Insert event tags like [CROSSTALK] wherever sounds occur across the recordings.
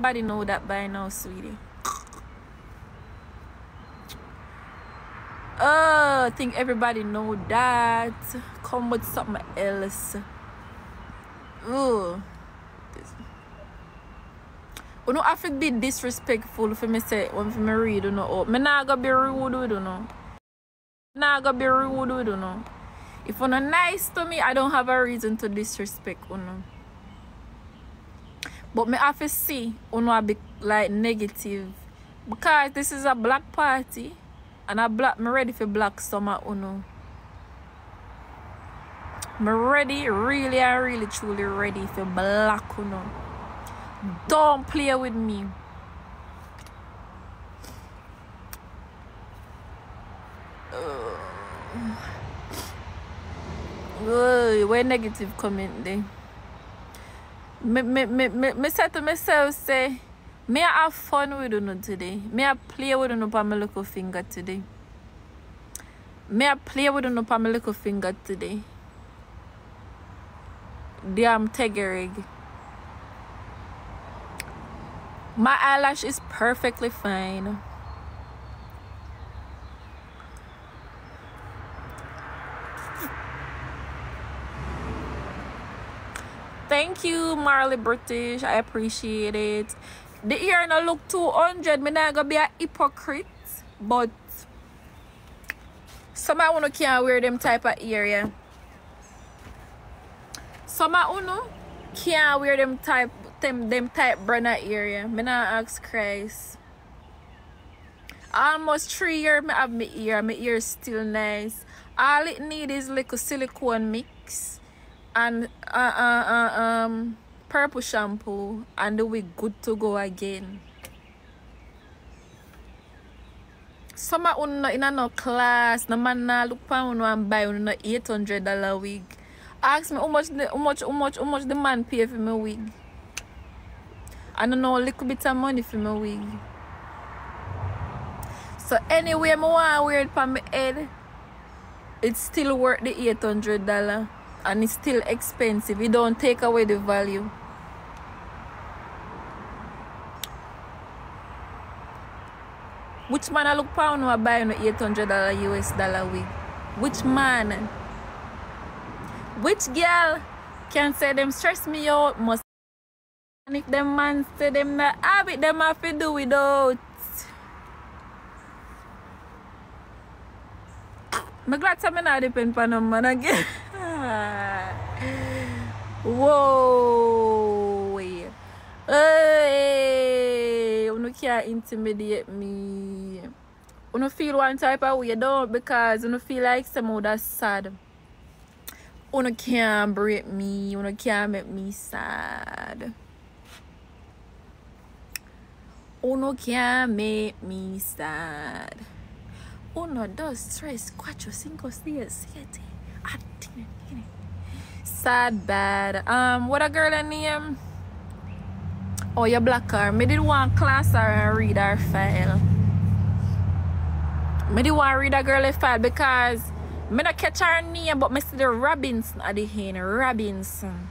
Everybody know that by now, sweetie. Oh, I think everybody know that. Come with something else. Oh. You know, I feel be disrespectful for me say when for me read, you know. Oh, me not gonna be rude with you know. Not gonna be rude with you know. If you're not nice to me, I don't have a reason to disrespect you know. But me have to see know be like negative. Because this is a black party and I black me ready for black summer know. Me ready, really and really truly ready for black know. Don't play with me. Uh, where negative comment there? Me, me, me, me, say to myself, say, may I have fun with you today? May I play with you on my little finger today? May I play with you on my little finger today? Damn Tegerig. My eyelash is perfectly fine. Thank you, Marley British. I appreciate it. The ear no look 200. Me not gonna be a hypocrite. But some I wanna can't wear them type of ear, yeah. Some I wanna can't wear them type them them type brand area. Me not ask Christ. Almost three years me have my ear. My ear still nice. All it need is little silicone mix and uh, uh, uh, um purple shampoo and we good to go again. Some of you in no class, no man na look pa uno and buy uno eight hundred dollar wig. Ask me how much how much how much how much the man pay for my wig. I don't know a little bit of money for my wig. So anyway, I want to wear it on my head. It's still worth the eight hundred dollar and it's still expensive. It don't take away the value. Which man I look pound who buy an eight hundred dollar US dollar wig? Which man? Which girl can say them stress me out must and if them man say them not have it, them have to do without. I'm glad some not depend on man again. [LAUGHS] Whoa. Hey, you can't intimidate me. You feel one type of way, don't because you feel like some that's sad. You can't break me. You can't make me sad. Uno can't make me sad. Uno, dos, tres, cuatro, cinco, seis, siete. Sad bad. Um, what a girl a name? Oh, you black her. Me did one class her and read her file. Me did want read a girl file because me not catch her name, but me see the Robinson at the. Robinson.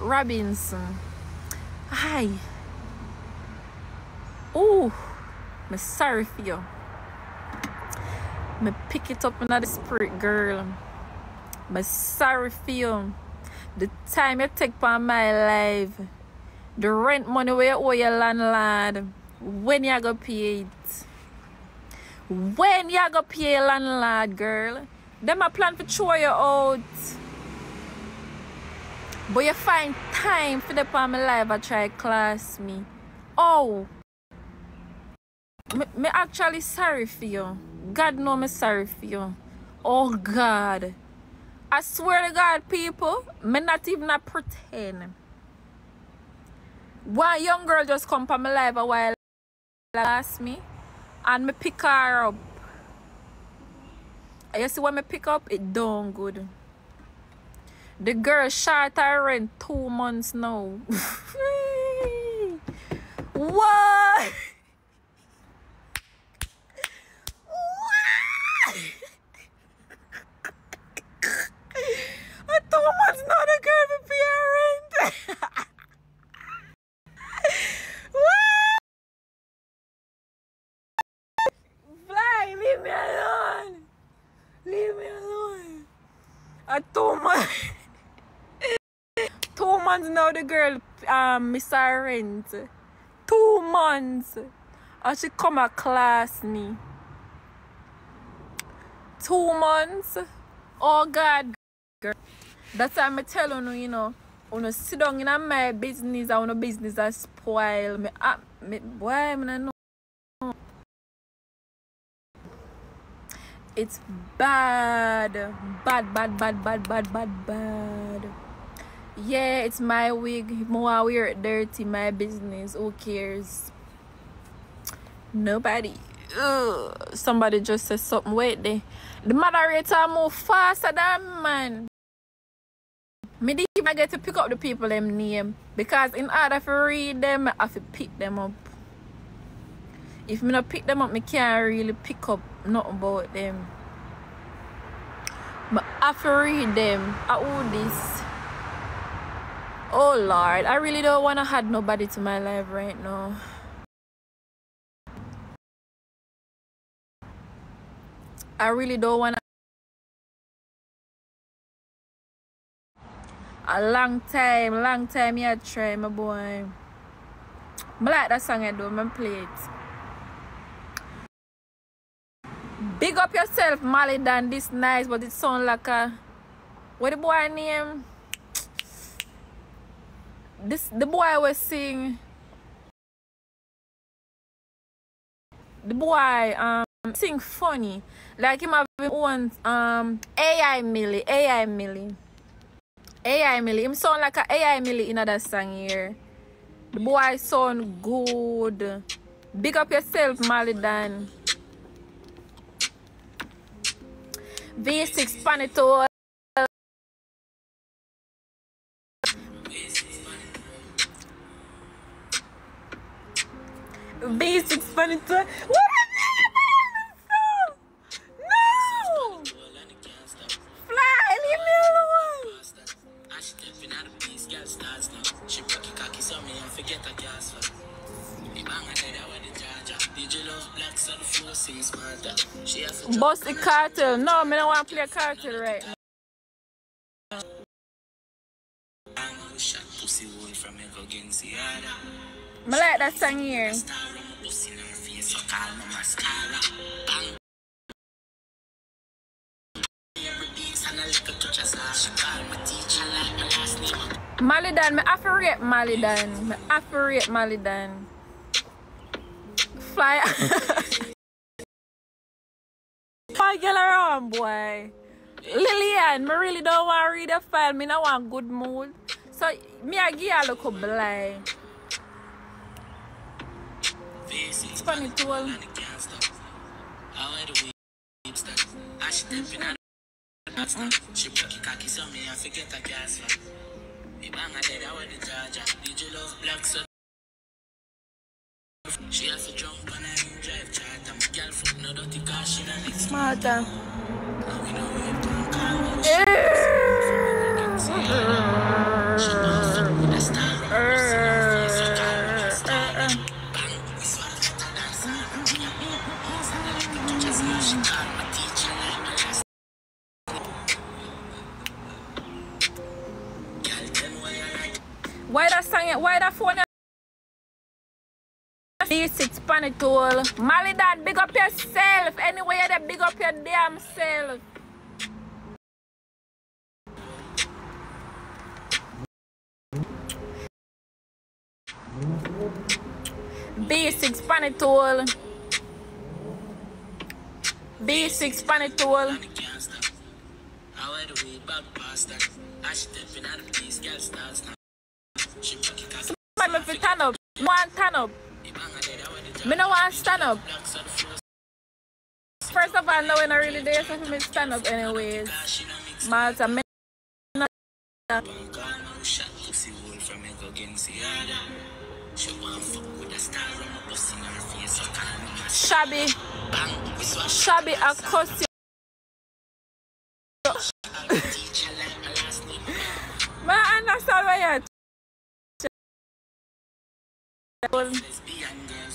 Robinson. Hi. Ooh, me sorry for you. Me pick it up in the spirit, girl. Me sorry for you. The time you take for my life. The rent money where you owe your landlord. When you go pay it. When you go pay your landlord, girl. Them a plan for throw you out. But you find time for the part my life I try class me. Oh me, me actually sorry for you. God know me sorry for you. Oh God. I swear to God, people, me not even a pretend. One young girl just come from my life a while last me and me pick her up. You see when me pick up, it done good. The girl shot her rent two months now. [LAUGHS] what? I thought man's not a girl for parent. A two months. two months now the girl um miss her rent. Two months. And she come a class me. Two months. Oh God girl. That's why I tell you, you know, when you sit down in my business, I want business that spoil me. Ah, me boy, I know. It's bad. Bad, bad, bad, bad, bad, bad, bad. Yeah, it's my wig. More weird dirty, my business. Who cares? Nobody. Ugh. Somebody just said something. Wait there. The moderator move faster than man. Me did I get to pick up the people them name because in order to read them I have to pick them up. If me not pick them up, me can't really pick up nothing about them. But have read them. I owe this. Oh Lord, I really don't wanna add nobody to my life right now. I really don't wanna a long time, long time you try my boy. I like that song I do, I play it. Big up yourself, Molly Dan. This nice, but it sound like a what the boy name? This the boy was sing the boy um sing funny. Like him have one um AI Millie, AI Millie. AI Millie. Him sound like a AI Millie in that song here. The boy sound good. Big up yourself, Molly V6 Panito. V6 Panito. Boss the Kartel. No, I don't want to play Kartel right now. I like that song here. Malidan, me have to Malidan. Me have to Malidan. Fly. [LAUGHS] Girl around, boy. Lillian, me really don't want to read the file. Me not want good mood. So, me I give a look blind. It's funny tool. She broke your cocky, so me I forget a gas Me bang a dead, I want the charger. Did you love black, so Why that song? Why that phone? V6 Panitool. Molly Dad, big up yourself. Anyway, you big up your damn self. B6 Panitool. B6 Panitool. Me turn up. One turn up. Me no want stand up. First of all, no when I really there, so for me stand up anyways. Malta, me no Shabby, Shabby, I cuss you're